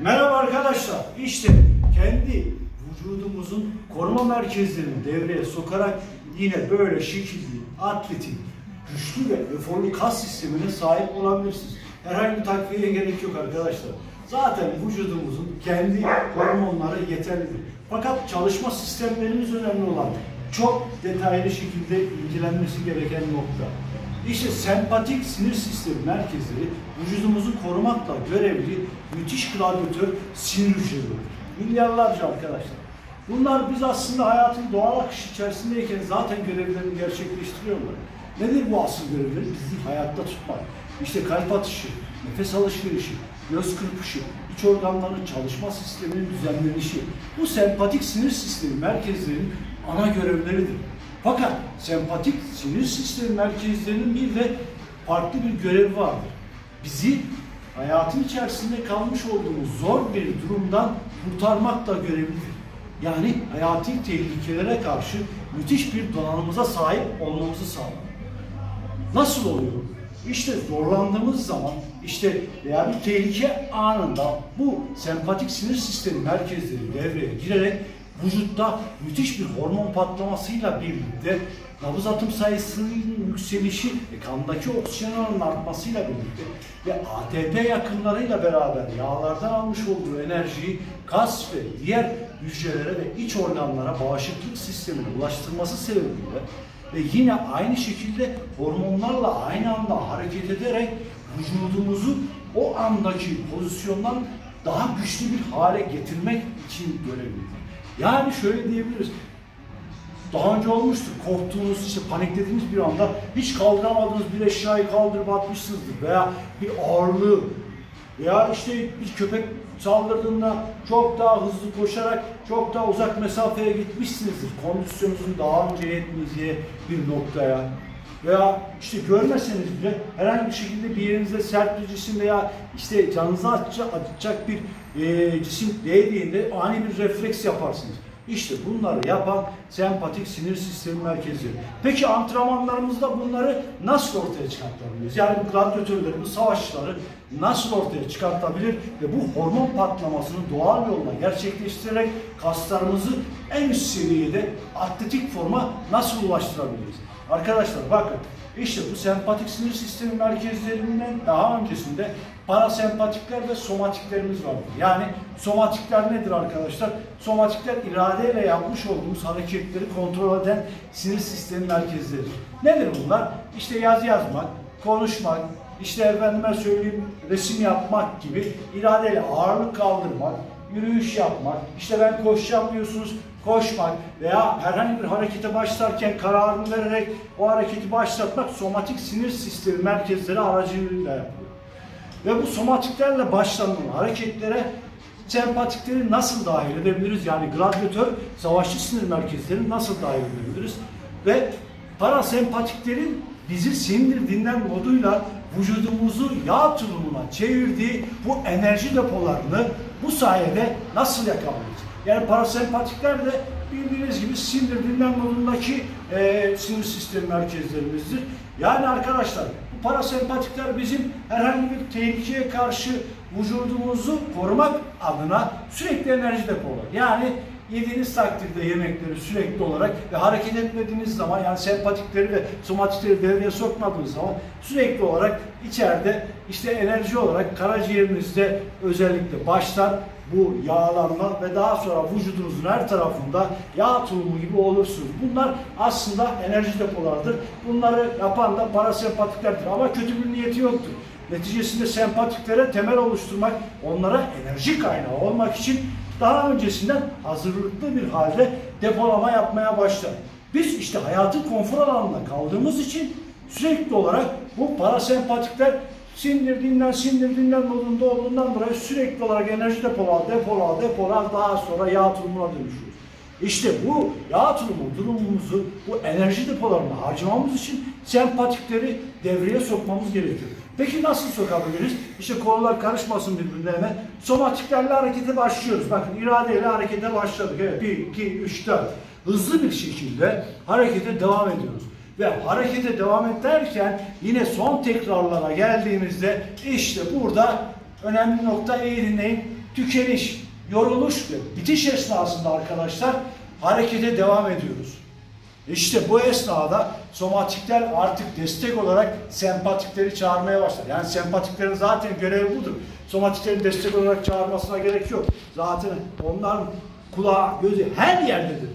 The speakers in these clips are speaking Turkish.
Merhaba arkadaşlar. İşte kendi vücudumuzun koruma merkezlerini devreye sokarak yine böyle şekilli, atletik, güçlü ve eforlu kas sistemine sahip olabilirsiniz. Herhangi bir takviyeye gerek yok arkadaşlar. Zaten vücudumuzun kendi hormonları yeterlidir. Fakat çalışma sistemlerimiz önemli olan çok detaylı şekilde ilgilenmesi gereken nokta. İşte sempatik sinir sistemi merkezleri vücudumuzu korumakla görevli müthiş gladyatör sinir hücreleri. Milyarlarca arkadaşlar. Bunlar biz aslında hayatın doğal akış içerisindeyken zaten görevlerini gerçekleştiriyorlar. Nedir bu asıl görevleri? Bizi hayatta tutmak. İşte kalp atışı, nefes alışverişi, göz kırpışı, iç organların çalışma sisteminin düzenlenişi. Bu sempatik sinir sistemi merkezlerinin ana görevleridir. Fakat sempatik sinir sistemi merkezlerinin bir de farklı bir görevi vardır. Bizi hayatın içerisinde kalmış olduğumuz zor bir durumdan kurtarmakla görevlidir. Yani hayati tehlikelere karşı müthiş bir donanımıza sahip olmamızı sağlar. Nasıl oluyor? İşte zorlandığımız zaman işte veya bir tehlike anında bu sempatik sinir sistemi merkezleri devreye girerek vücutta müthiş bir hormon patlamasıyla birlikte nabız atım sayısının yükselişi ve kandaki oksijen oranının artmasıyla birlikte ve ATP yakınlarıyla beraber yağlardan almış olduğu enerjiyi kas ve diğer hücrelere ve iç organlara bağışıklık sistemine ulaştırması sebebiyle ve yine aynı şekilde hormonlarla aynı anda hareket ederek vücudumuzu o andaki pozisyondan daha güçlü bir hale getirmek için görevlidir. Yani şöyle diyebiliriz. Daha önce olmuştur. Korktuğunuz, işte paniklediğiniz bir anda hiç kaldıramadığınız bir eşyayı kaldırıp atmışsınızdır. Veya bir ağırlığı veya işte bir köpek saldırdığında çok daha hızlı koşarak çok daha uzak mesafeye gitmişsinizdir. Kondisyonunuzun daha önce yetmeyeceği bir noktaya veya işte görmeseniz bile herhangi bir şekilde bir yerinizde sert bir cisim veya işte canınızı acıtacak bir e, cisim değdiğinde ani bir refleks yaparsınız. İşte bunları yapan sempatik sinir sistemi merkezi. Peki antrenmanlarımızda bunları nasıl ortaya çıkartabiliriz? Yani bu gladyatörleri, bu savaşçıları nasıl ortaya çıkartabilir ve bu hormon patlamasını doğal yolla gerçekleştirerek kaslarımızı en üst seviyede atletik forma nasıl ulaştırabiliriz? Arkadaşlar bakın işte bu sempatik sinir sistemi merkezlerinden daha öncesinde parasempatikler ve somatiklerimiz vardır. Yani somatikler nedir arkadaşlar? Somatikler iradeyle yapmış olduğumuz hareketleri kontrol eden sinir sistemi merkezleridir. Nedir bunlar? İşte yazı yazmak, konuşmak, işte efendime söyleyeyim resim yapmak gibi iradeyle ağırlık kaldırmak, yürüyüş yapmak, işte ben koşacağım diyorsunuz, koşmak veya herhangi bir harekete başlarken kararını vererek o hareketi başlatmak somatik sinir sistemi merkezleri aracılığıyla yapılıyor. Ve bu somatiklerle başlanan hareketlere sempatikleri nasıl dahil edebiliriz? Yani gladyatör savaşçı sinir merkezlerini nasıl dahil edebiliriz? Ve parasempatiklerin bizi sindirdiğinden moduyla vücudumuzu yağ tulumuna çevirdiği bu enerji depolarını bu sayede nasıl yakalayacağız? Yani parasempatikler de bildiğiniz gibi sinir dinlen modundaki e, sinir sistemi merkezlerimizdir. Yani arkadaşlar bu parasempatikler bizim herhangi bir tehlikeye karşı vücudumuzu korumak adına sürekli enerji depolar. Yani yediğiniz takdirde yemekleri sürekli olarak ve hareket etmediğiniz zaman yani sempatikleri ve somatikleri devreye sokmadığınız zaman sürekli olarak içeride işte enerji olarak karaciğerinizde özellikle başlar bu yağlanma ve daha sonra vücudunuzun her tarafında yağ tulumu gibi olursunuz. Bunlar aslında enerji depolardır. Bunları yapan da parasempatiklerdir ama kötü bir niyeti yoktur. Neticesinde sempatiklere temel oluşturmak, onlara enerji kaynağı olmak için daha öncesinden hazırlıklı bir halde depolama yapmaya başlar. Biz işte hayatın konfor alanında kaldığımız için sürekli olarak bu parasempatikler sindirdiğinden sindirdiğinden modunda olduğundan dolayı sürekli olarak enerji depolar, depolar, depolar daha sonra yağ tulumuna dönüşüyor. İşte bu yağ tulumu durumumuzu, bu enerji depolarını harcamamız için sempatikleri devreye sokmamız gerekiyor. Peki nasıl sokabiliriz? İşte konular karışmasın birbirlerine. Somatiklerle harekete başlıyoruz. Bakın iradeyle harekete başladık. Evet 1, 2, 3, 4. Hızlı bir şekilde harekete devam ediyoruz. Ve harekete devam ederken yine son tekrarlara geldiğimizde işte burada önemli nokta iyi dinleyin. tükeniş, yoruluş ve bitiş esnasında arkadaşlar harekete devam ediyoruz. İşte bu esnada somatikler artık destek olarak sempatikleri çağırmaya başlar. Yani sempatiklerin zaten görevi budur. Somatiklerin destek olarak çağırmasına gerek yok. Zaten onların kulağı, gözü her yerdedir.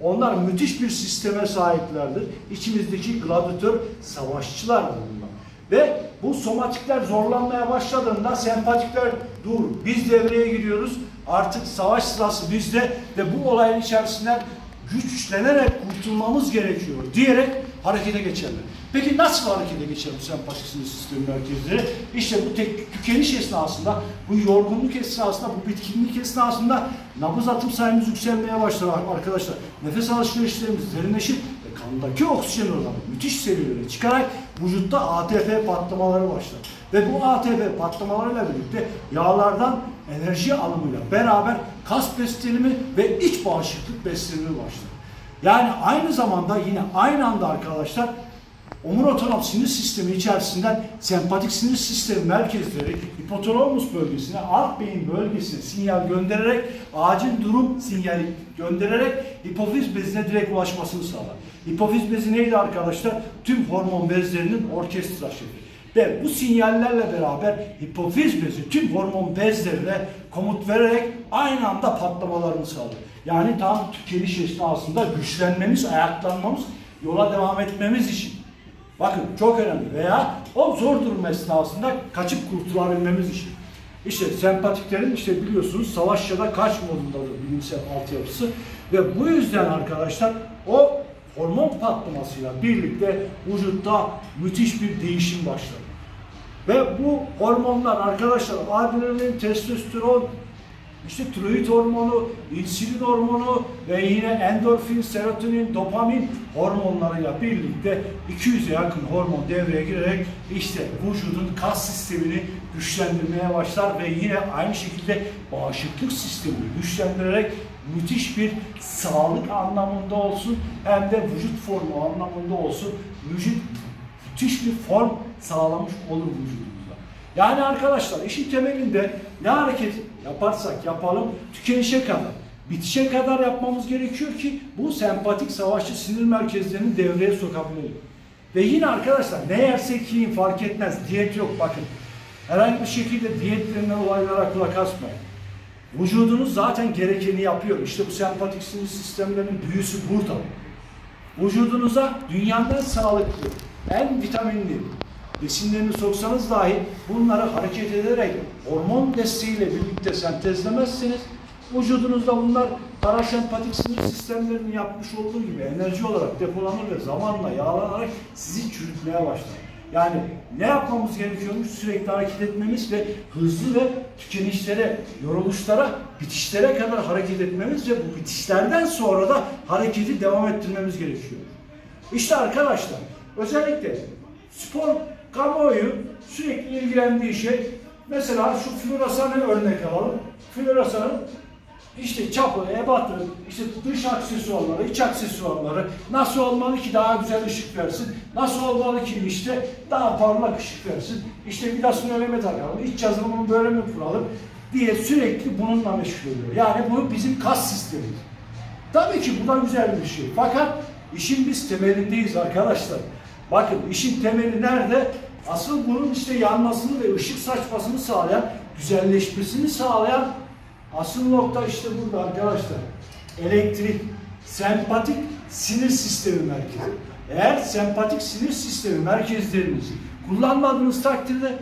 Onlar müthiş bir sisteme sahiplerdir. İçimizdeki gladyatör savaşçılardır bunlar. Ve bu somatikler zorlanmaya başladığında sempatikler dur biz devreye giriyoruz. Artık savaş sırası bizde ve bu olayın içerisinden güçlenerek kurtulmamız gerekiyor diyerek harekete geçerler. Peki nasıl harekete geçer bu sempatik sinir sistemi merkezleri? İşte bu tek, tükeniş esnasında, bu yorgunluk esnasında, bu bitkinlik esnasında nabız atım sayımız yükselmeye başlar arkadaşlar. Nefes alışverişlerimiz derinleşir ve kandaki oksijen oranı müthiş seviyelere çıkarak vücutta ATP patlamaları başlar. Ve bu ATP patlamalarıyla birlikte yağlardan enerji alımıyla beraber kas beslenimi ve iç bağışıklık beslenimi başlar. Yani aynı zamanda yine aynı anda arkadaşlar omurotronop sinir sistemi içerisinden sempatik sinir sistemi merkezleri hipotalamus bölgesine, alt beyin bölgesine sinyal göndererek acil durum sinyali göndererek hipofiz bezine direkt ulaşmasını sağlar. Hipofiz bezi neydi arkadaşlar? Tüm hormon bezlerinin orkestra şefi. Ve bu sinyallerle beraber hipofiz bezi tüm hormon bezlerine komut vererek aynı anda patlamalarını sağlar. Yani tam tükeniş esnasında güçlenmemiz, ayaklanmamız, yola devam etmemiz için. Bakın çok önemli. Veya o zor durum esnasında kaçıp kurtulabilmemiz için. İşte sempatiklerin işte biliyorsunuz savaş ya da kaç modundadır bilimsel altyapısı. Ve bu yüzden arkadaşlar o hormon patlamasıyla birlikte vücutta müthiş bir değişim başlar. Ve bu hormonlar arkadaşlar adrenalin, testosteron, işte tiroid hormonu, insülin hormonu ve yine endorfin, serotonin, dopamin hormonlarıyla birlikte 200'e yakın hormon devreye girerek işte vücudun kas sistemini güçlendirmeye başlar ve yine aynı şekilde bağışıklık sistemini güçlendirerek müthiş bir sağlık anlamında olsun hem de vücut formu anlamında olsun vücut müthiş bir form sağlamış olur vücudumuza. Yani arkadaşlar işin temelinde ne hareket yaparsak yapalım tükenişe kadar, bitişe kadar yapmamız gerekiyor ki bu sempatik savaşçı sinir merkezlerini devreye sokabilelim. Ve yine arkadaşlar ne yersek yiyin fark etmez. Diyet yok bakın. Herhangi bir şekilde diyet denilen olaylara kulak asmayın. Vücudunuz zaten gerekeni yapıyor. İşte bu sempatik sinir sistemlerinin büyüsü burada. Vücudunuza dünyanın en sağlıklı, en vitaminli besinlerini soksanız dahi bunları hareket ederek hormon desteğiyle birlikte sentezlemezseniz vücudunuzda bunlar parasempatik sinir sistemlerinin yapmış olduğu gibi enerji olarak depolanır ve zamanla yağlanarak sizi çürütmeye başlar. Yani ne yapmamız gerekiyormuş? Sürekli hareket etmemiz ve hızlı ve tükenişlere, yoruluşlara, bitişlere kadar hareket etmemiz ve bu bitişlerden sonra da hareketi devam ettirmemiz gerekiyor. İşte arkadaşlar özellikle spor kamuoyu sürekli ilgilendiği şey mesela şu floresanı örnek alalım. Floresanın işte çapı, ebatı, işte dış aksesuarları, iç aksesuarları nasıl olmalı ki daha güzel ışık versin, nasıl olmalı ki işte daha parlak ışık versin, işte vidasını öyle mi takalım, iç yazılımını böyle mi kuralım diye sürekli bununla meşgul oluyor. Yani bu bizim kas sistemi. Tabii ki bu da güzel bir şey. Fakat işin biz temelindeyiz arkadaşlar. Bakın işin temeli nerede? Asıl bunun işte yanmasını ve ışık saçmasını sağlayan, güzelleşmesini sağlayan asıl nokta işte burada arkadaşlar. Elektrik, sempatik sinir sistemi merkezi. Eğer sempatik sinir sistemi merkezlerinizi kullanmadığınız takdirde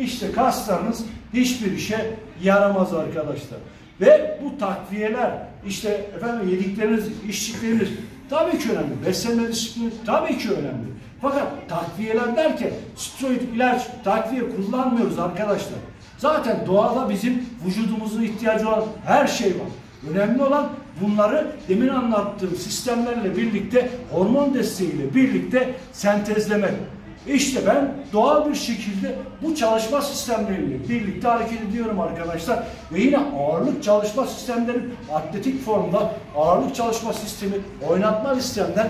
işte kaslarınız hiçbir işe yaramaz arkadaşlar. Ve bu takviyeler işte efendim yedikleriniz, içtikleriniz tabii ki önemli. Beslenme disiplini tabii ki önemli. Fakat takviyeler derken steroid ilaç takviye kullanmıyoruz arkadaşlar. Zaten doğada bizim vücudumuzun ihtiyacı olan her şey var. Önemli olan bunları demin anlattığım sistemlerle birlikte hormon desteğiyle birlikte sentezlemek. İşte ben doğal bir şekilde bu çalışma sistemleriyle birlikte hareket ediyorum arkadaşlar. Ve yine ağırlık çalışma sistemleri atletik formda ağırlık çalışma sistemi, oynatma sistemler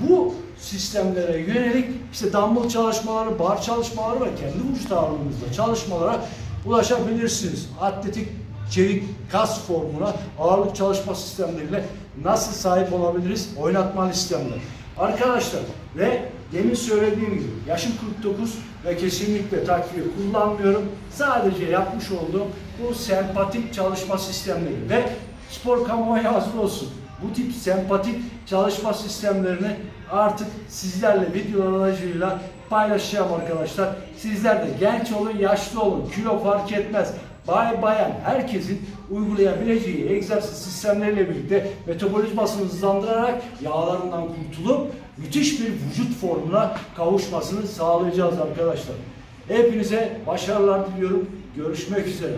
bu sistemlere yönelik işte dumbbell çalışmaları, bar çalışmaları ve kendi vücut ağırlığınızda çalışmalara ulaşabilirsiniz. Atletik çevik kas formuna ağırlık çalışma sistemleriyle nasıl sahip olabiliriz? Oynatmalı sistemler. Arkadaşlar ve demin söylediğim gibi yaşım 49 ve kesinlikle takviye kullanmıyorum. Sadece yapmış olduğum bu sempatik çalışma sistemleri ve spor kamuoyu hazır olsun. Bu tip sempatik çalışma sistemlerini artık sizlerle videolar aracılığıyla paylaşacağım arkadaşlar. Sizler de genç olun, yaşlı olun, kilo fark etmez. Bay bayan herkesin uygulayabileceği egzersiz sistemleriyle birlikte metabolizmasını hızlandırarak yağlarından kurtulup müthiş bir vücut formuna kavuşmasını sağlayacağız arkadaşlar. Hepinize başarılar diliyorum. Görüşmek üzere.